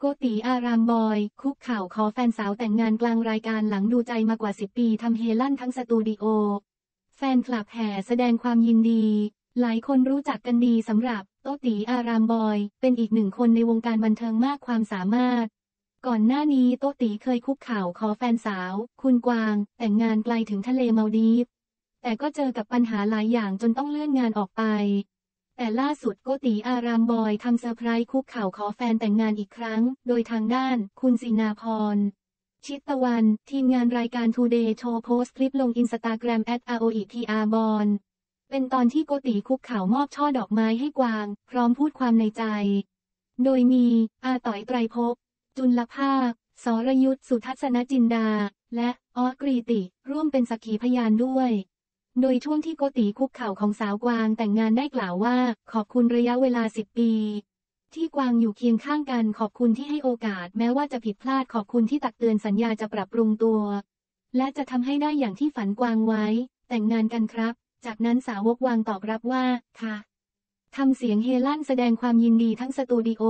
โกติอารามบอย คุกข่าวขอแฟนสาวแต่งงานกลางรายการหลังดูใจมากว่า 10 ปีทำเฮลั่นทั้งสตูดิโอ แฟนคลับแห่แสดงความยินดี หลายคนรู้จักกันดีสำหรับ โตติอารามบอย เป็นอีกหนึ่งคนในวงการบันเทิงมากความสามารถ ก่อนหน้านี้โตติเคยคุกข่าวขอแฟนสาว คุณกวาง แต่งงานไกลถึงทะเลมาลดีฟแต่ก็เจอกับปัญหาหลายอย่างจนต้องเลื่อนงานออกไป แต่ล่าสุดโก๊ะตี๋ อารามบอยทำเซอร์ไพรส์คุกเข่าขอแฟนแต่งงานอีกครั้ง โดยทางด้าน คุณสินาพร ชิตตะวัน ทีมงานรายการ Today Show โพสต์คลิปลงอินสตาแกรม at roetr b o n เป็นตอนที่โก๊ะตี๋คุกเข่ามอบช่อดอกไม้ให้กวาง พร้อมพูดความในใจ โดยมี อาต่อยไตรภพจุลภาค สรยุทธสุทัศนจินดา และออกรีติ ร่วมเป็นสักขีพยานด้วย โดยช่วงที่โกติคุกเข่าของสาวกวางแต่งงานได้กล่าวว่า ขอบคุณระยะเวลา10ปี ที่กวางอยู่เคียงข้างกันขอบคุณที่ให้โอกาส แม้ว่าจะผิดพลาดขอบคุณที่ตักเตือนสัญญาจะปรับปรุงตัว และจะทำให้ได้อย่างที่ฝันกวางไว้ แต่งงานกันครับ จากนั้นสาวกวางตอบรับว่า ค่ะทำเสียงเฮลั่นแสดงความยินดีทั้งสตูดิโอ